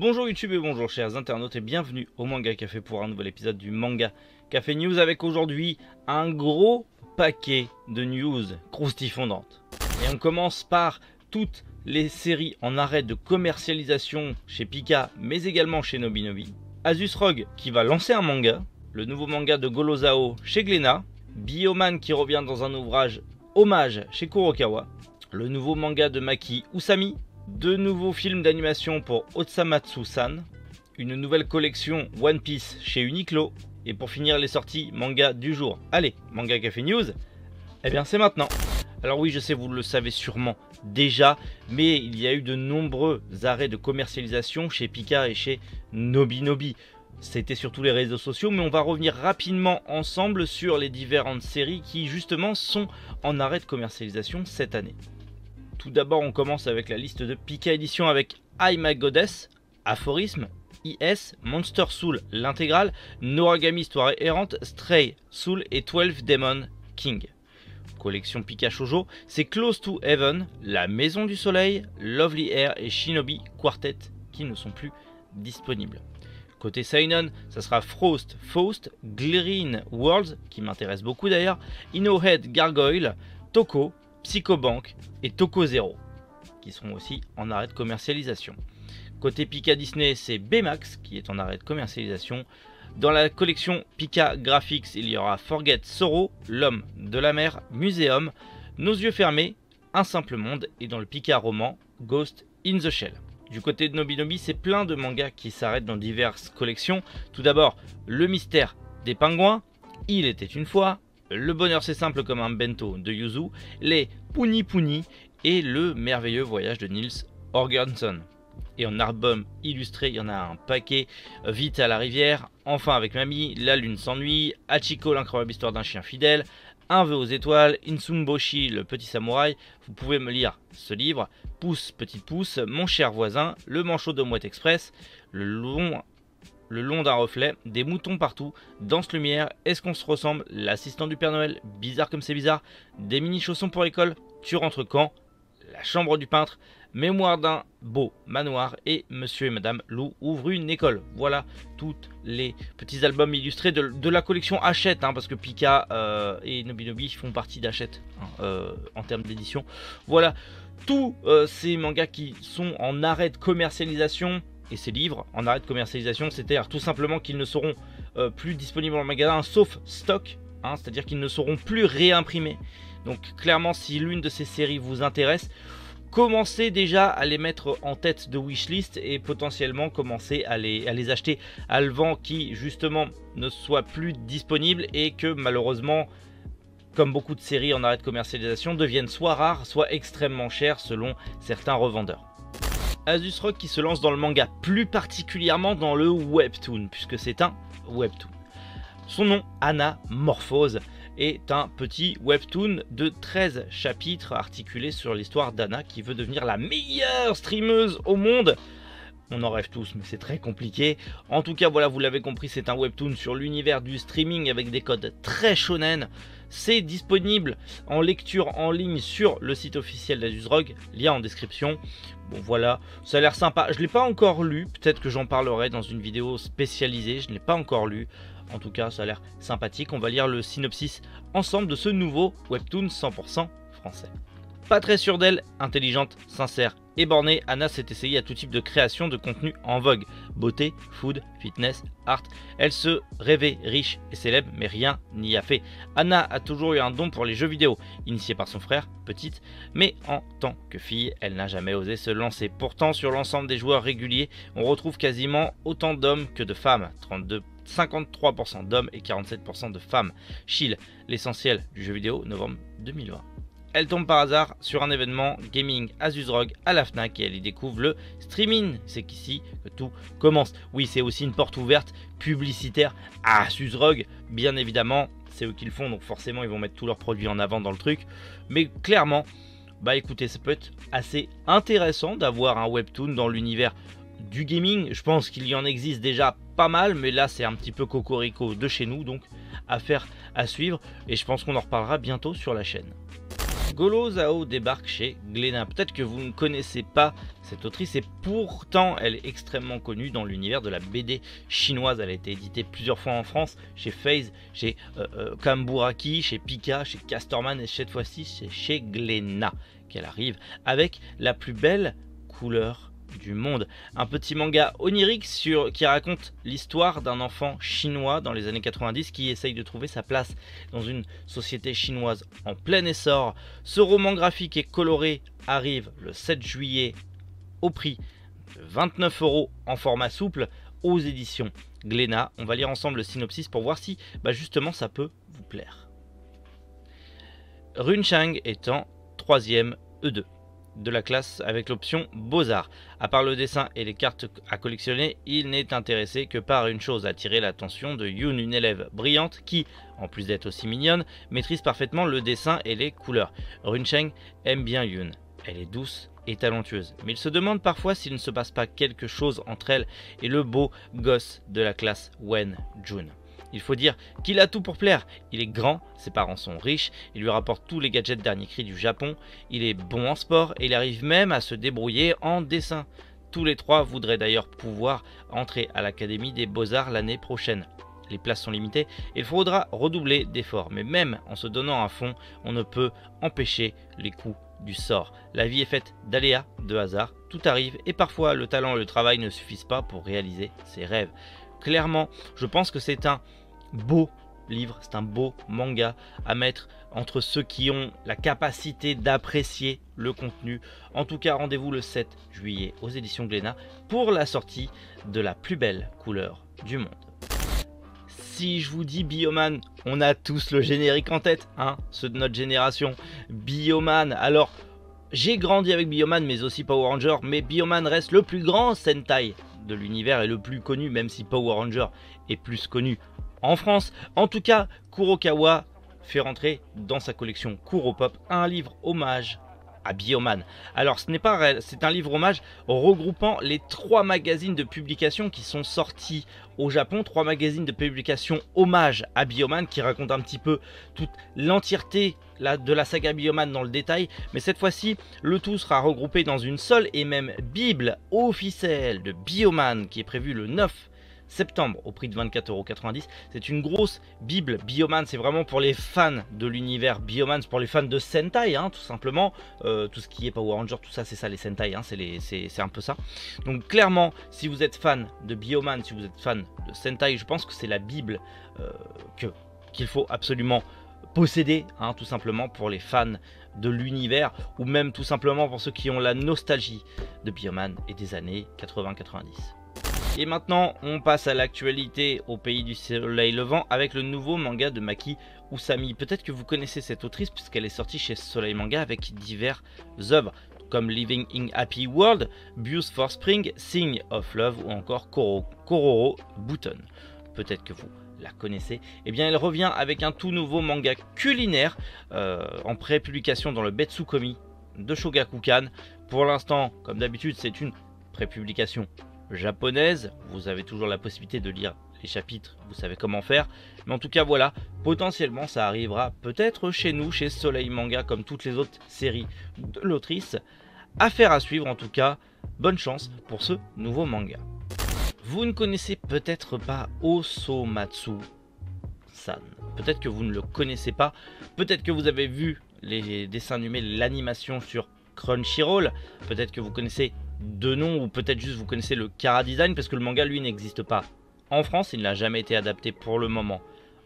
Bonjour YouTube et bonjour chers internautes et bienvenue au Manga Café pour un nouvel épisode du Manga Café News avec aujourd'hui un gros paquet de news croustifondantes. Et on commence par toutes les séries en arrêt de commercialisation chez Pika mais également chez Nobinobi. Asus Rogue qui va lancer un manga, le nouveau manga de Golozao chez Glénat, Bioman qui revient dans un ouvrage hommage chez Kurokawa, le nouveau manga de Maki Usami, deux nouveaux films d'animation pour Otsamatsu-san, une nouvelle collection One Piece chez Uniqlo, et pour finir les sorties manga du jour. Allez, Manga Café News, eh bien c'est maintenant. Alors oui, je sais, vous le savez sûrement déjà, mais il y a eu de nombreux arrêts de commercialisation chez Pika et chez Nobinobi. C'était sur tous les réseaux sociaux, mais on va revenir rapidement ensemble sur les différentes séries qui justement sont en arrêt de commercialisation cette année. Tout d'abord, on commence avec la liste de Pika Edition avec I My Goddess, Aphorisme, IS, Monster Soul, l'intégrale, Noragami Histoire errante, Stray, Soul et 12 Demon King. Collection Pika Shoujo, c'est Close to Heaven, La Maison du Soleil, Lovely Air et Shinobi Quartet qui ne sont plus disponibles. Côté Seinen, ça sera Frost, Faust, Green Worlds, qui m'intéresse beaucoup d'ailleurs, Innohead Gargoyle, Toko, Psychobank et Toko Zero, qui seront aussi en arrêt de commercialisation. Côté Pika Disney, c'est Baymax qui est en arrêt de commercialisation. Dans la collection Pika Graphics, il y aura Forget Sorrow, L'homme de la mer, Muséum, Nos yeux fermés, Un simple monde et dans le Pika roman, Ghost in the Shell. Du côté de Nobinobi, c'est plein de mangas qui s'arrêtent dans diverses collections. Tout d'abord, Le mystère des pingouins, Il était une fois, Le bonheur c'est simple comme un bento de Yuzu, Les Puni Puni et Le merveilleux voyage de Nils Organsson. Et en album illustré, il y en a un paquet. Vite à la rivière, Enfin avec mamie, La lune s'ennuie, Hachiko l'incroyable histoire d'un chien fidèle, Un vœu aux étoiles, Insumboshi le petit samouraï. Vous pouvez me lire ce livre. Pouce, petite pouce, Mon cher voisin, Le manchot de Mouette Express, Le long le long d'un reflet, des moutons partout, danse lumière, est-ce qu'on se ressemble, l'assistant du Père Noël, bizarre comme c'est bizarre, des mini chaussons pour l'école, tu rentres quand, la chambre du peintre, mémoire d'un beau manoir et monsieur et madame Lou ouvrent une école. Voilà tous les petits albums illustrés de, la collection Hachette, hein, parce que Pika euh, et Nobinobi font partie d'Hachette hein, euh, en termes d'édition. Voilà tous euh, ces mangas qui sont en arrêt de commercialisation et ces livres en arrêt de commercialisation, c'est-à-dire tout simplement qu'ils ne seront euh, plus disponibles en magasin sauf stock, hein, c'est-à-dire qu'ils ne seront plus réimprimés. Donc clairement, si l'une de ces séries vous intéresse, commencez déjà à les mettre en tête de wishlist et potentiellement commencer à les, à les acheter avant qui justement ne soit plus disponible et que malheureusement comme beaucoup de séries en arrêt de commercialisation, deviennent soit rares, soit extrêmement chères selon certains revendeurs. Asus Rock qui se lance dans le manga, plus particulièrement dans le webtoon, puisque c'est un webtoon. Son nom, Anamorphose, est un petit webtoon de 13 chapitres articulés sur l'histoire d'Anna qui veut devenir la meilleure streameuse au monde. On en rêve tous, mais c'est très compliqué. En tout cas, voilà, vous l'avez compris, c'est un webtoon sur l'univers du streaming avec des codes très shonen. C'est disponible en lecture en ligne sur le site officiel d'Azusrog, lien en description. Bon voilà, ça a l'air sympa. Je ne l'ai pas encore lu, peut-être que j'en parlerai dans une vidéo spécialisée, je ne l'ai pas encore lu. En tout cas, ça a l'air sympathique. On va lire le synopsis ensemble de ce nouveau webtoon 100% français. Pas très sûre d'elle, intelligente, sincère et bornée, Anna s'est essayée à tout type de création de contenu en vogue. Beauté, food, fitness, art. Elle se rêvait riche et célèbre, mais rien n'y a fait. Anna a toujours eu un don pour les jeux vidéo, initié par son frère, petite, mais en tant que fille, elle n'a jamais osé se lancer. Pourtant, sur l'ensemble des joueurs réguliers, on retrouve quasiment autant d'hommes que de femmes. 32 53% d'hommes et 47% de femmes. Chill, l'essentiel du jeu vidéo, novembre 2020. Elle tombe par hasard sur un événement gaming Asus ROG à la FNAC et elle y découvre le streaming. C'est qu'ici que tout commence. Oui, c'est aussi une porte ouverte publicitaire à Asus ROG, bien évidemment. C'est eux qui le font, donc forcément ils vont mettre tous leurs produits en avant dans le truc. Mais clairement, bah écoutez, ça peut être assez intéressant d'avoir un webtoon dans l'univers du gaming. Je pense qu'il y en existe déjà pas mal, mais là c'est un petit peu cocorico de chez nous, donc affaire à suivre. Et je pense qu'on en reparlera bientôt sur la chaîne. Golo Zhao débarque chez Glénat. Peut-être que vous ne connaissez pas cette autrice et pourtant elle est extrêmement connue dans l'univers de la BD chinoise. Elle a été éditée plusieurs fois en France chez FaZe, chez euh, euh, Kamburaki, chez Pika, chez Casterman et cette fois-ci c'est chez Glénat qu'elle arrive avec la plus belle couleur du monde. Un petit manga onirique qui raconte l'histoire d'un enfant chinois dans les années 90 qui essaye de trouver sa place dans une société chinoise en plein essor. Ce roman graphique et coloré arrive le 7 juillet au prix de 29 euros en format souple aux éditions Glénat. On va lire ensemble le synopsis pour voir si bah justement ça peut vous plaire. Runchang en 3ème E2 de la classe avec l'option Beaux-Arts. À part le dessin et les cartes à collectionner, il n'est intéressé que par une chose, attirer l'attention de Yoon, une élève brillante qui, en plus d'être aussi mignonne, maîtrise parfaitement le dessin et les couleurs. Runcheng aime bien Yoon. Elle est douce et talentueuse, mais il se demande parfois s'il ne se passe pas quelque chose entre elle et le beau gosse de la classe Wen Jun. Il faut dire qu'il a tout pour plaire. Il est grand, ses parents sont riches, il lui rapporte tous les gadgets dernier cri du Japon, il est bon en sport et il arrive même à se débrouiller en dessin. Tous les trois voudraient d'ailleurs pouvoir entrer à l'Académie des Beaux-Arts l'année prochaine. Les places sont limitées et il faudra redoubler d'efforts. Mais même en se donnant à fond, on ne peut empêcher les coups du sort. La vie est faite d'aléas, de hasard, tout arrive et parfois le talent et le travail ne suffisent pas pour réaliser ses rêves. Clairement, je pense que c'est un beau livre, c'est un beau manga à mettre entre ceux qui ont la capacité d'apprécier le contenu. En tout cas, rendez-vous le 7 juillet aux éditions Glénat pour la sortie de la plus belle couleur du monde. Si je vous dis Bioman, on a tous le générique en tête, hein, ceux de notre génération. Bioman, alors j'ai grandi avec Bioman mais aussi Power Ranger, mais Bioman reste le plus grand Sentai de l'univers et le plus connu, même si Power Ranger est plus connu en France. En tout cas, Kurokawa fait rentrer dans sa collection Kuropop un livre hommage Bioman. Alors ce n'est pas réel, c'est un livre hommage regroupant les trois magazines de publication qui sont sortis au Japon, trois magazines de publication hommage à Bioman qui racontent un petit peu toute l'entièreté de la saga Bioman dans le détail, mais cette fois-ci le tout sera regroupé dans une seule et même bible officielle de Bioman qui est prévue le 9 septembre au prix de 24,90€. C'est une grosse bible Bioman, c'est vraiment pour les fans de l'univers Bioman, pour les fans de Sentai, hein, tout simplement. Euh, tout ce qui est Power Ranger, tout ça, c'est ça les Sentai, hein, c'est un peu ça. Donc clairement, si vous êtes fan de Bioman, si vous êtes fan de Sentai, je pense que c'est la bible euh, qu'il faut absolument posséder, hein, tout simplement pour les fans de l'univers, ou même tout simplement pour ceux qui ont la nostalgie de Bioman et des années 80-90. Et maintenant, on passe à l'actualité au pays du soleil levant avec le nouveau manga de Maki Usami. Peut-être que vous connaissez cette autrice puisqu'elle est sortie chez Soleil Manga avec divers œuvres comme Living in Happy World, Buse for Spring, Sing of Love ou encore Koro, Kororo Button. Peut-être que vous la connaissez. Eh bien, elle revient avec un tout nouveau manga culinaire euh, en pré-publication dans le Betsukomi de Shogakukan. Pour l'instant, comme d'habitude, c'est une pré-publication japonaise. Vous avez toujours la possibilité de lire les chapitres, vous savez comment faire. Mais en tout cas, voilà, potentiellement ça arrivera peut-être chez nous, chez Soleil Manga, comme toutes les autres séries de l'autrice. Affaire à suivre en tout cas. Bonne chance pour ce nouveau manga. Vous ne connaissez peut-être pas Osomatsu San. Peut-être que vous ne le connaissez pas. Peut-être que vous avez vu les dessins animés, l'animation sur Crunchyroll. Peut-être que vous connaissez de nom ou peut-être juste vous connaissez le Kara Design parce que le manga lui n'existe pas en France, il n'a jamais été adapté pour le moment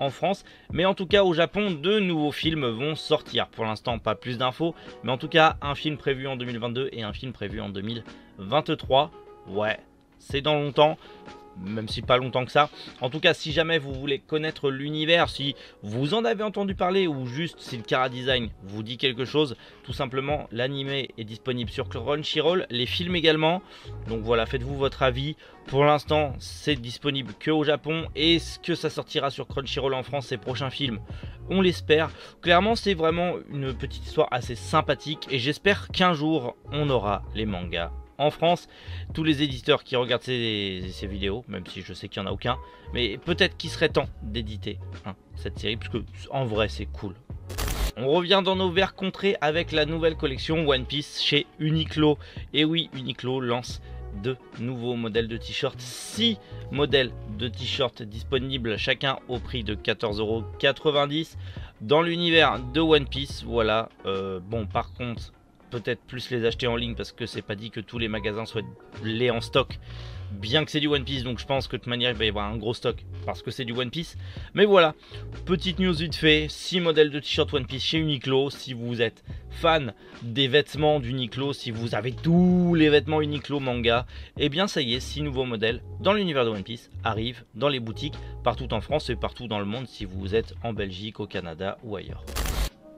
en France, mais en tout cas au Japon, deux nouveaux films vont sortir. Pour l'instant, pas plus d'infos, mais en tout cas, un film prévu en 2022 et un film prévu en 2023. Ouais, c'est dans longtemps même si pas longtemps que ça. En tout cas, si jamais vous voulez connaître l'univers, si vous en avez entendu parler ou juste si le Kara Design vous dit quelque chose, tout simplement, l'animé est disponible sur Crunchyroll, les films également. Donc voilà, faites-vous votre avis. Pour l'instant, c'est disponible que au Japon. Est-ce que ça sortira sur Crunchyroll en France ces prochains films? On l'espère. Clairement, c'est vraiment une petite histoire assez sympathique et j'espère qu'un jour, on aura les mangas en France, tous les éditeurs qui regardent ces, vidéos, même si je sais qu'il n'y en a aucun, mais peut-être qu'il serait temps d'éditer hein, cette série, parce que en vrai c'est cool. On revient dans nos verts contrées avec la nouvelle collection One Piece chez Uniqlo. Et oui, Uniqlo lance de nouveaux modèles de t-shirts, 6 modèles de t-shirts disponibles chacun au prix de 14,90€ dans l'univers de One Piece. Voilà, euh, bon par contre peut-être plus les acheter en ligne parce que c'est pas dit que tous les magasins soient les en stock bien que c'est du One Piece, donc je pense que de toute manière il va y avoir un gros stock parce que c'est du One Piece. Mais voilà, petite news vite fait, 6 modèles de t-shirt One Piece chez Uniqlo. Si vous êtes fan des vêtements d'Uniqlo, si vous avez tous les vêtements Uniqlo manga, et eh bien ça y est, 6 nouveaux modèles dans l'univers de One Piece arrivent dans les boutiques partout en France et partout dans le monde si vous êtes en Belgique, au Canada ou ailleurs.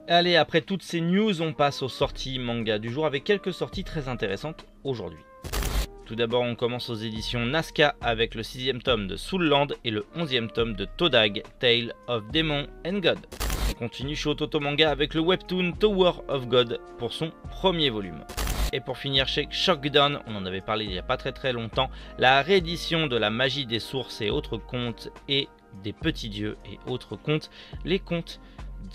Allez, après toutes ces news, on passe aux sorties manga du jour avec quelques sorties très intéressantes aujourd'hui. Tout d'abord, on commence aux éditions Nazca avec le sixième tome de Soulland et le onzième tome de Todag, Tale of Demon and God. On continue chez Ototo Manga avec le webtoon Tower of God pour son premier volume. Et pour finir chez Shockdown, on en avait parlé il n'y a pas très très longtemps, la réédition de la magie des sources et autres contes et des petits dieux et autres contes, les contes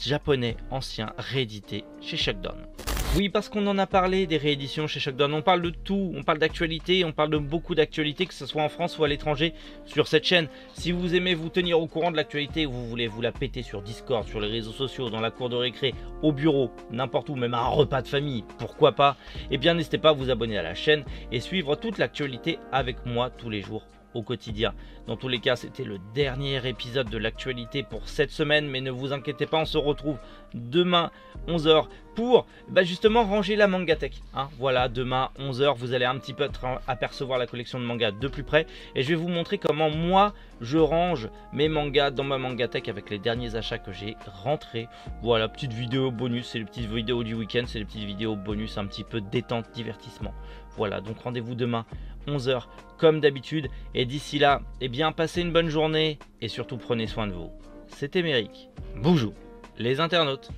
japonais anciens réédités chez Shockdown. Oui, parce qu'on en a parlé des rééditions chez Shockdown. On parle de tout, on parle d'actualité, on parle de beaucoup d'actualité, que ce soit en France ou à l'étranger, sur cette chaîne. Si vous aimez vous tenir au courant de l'actualité, vous voulez vous la péter sur Discord, sur les réseaux sociaux, dans la cour de récré, au bureau, n'importe où, même à un repas de famille, pourquoi pas? Eh bien, n'hésitez pas à vous abonner à la chaîne et suivre toute l'actualité avec moi tous les jours au quotidien. Dans tous les cas, c'était le dernier épisode de l'actualité pour cette semaine, mais ne vous inquiétez pas, on se retrouve demain 11h pour bah, justement ranger la Mangatech. Hein. Voilà, demain 11h, vous allez un petit peu apercevoir la collection de mangas de plus près et je vais vous montrer comment moi je range mes mangas dans ma Mangatech avec les derniers achats que j'ai rentrés. Voilà, petite vidéo bonus, c'est les petites vidéos du week-end, c'est les petites vidéos bonus un petit peu détente, divertissement. Voilà, donc rendez-vous demain 11h comme d'habitude et d'ici là, eh bien passez une bonne journée et surtout prenez soin de vous. C'était Méric. Bonjour les internautes.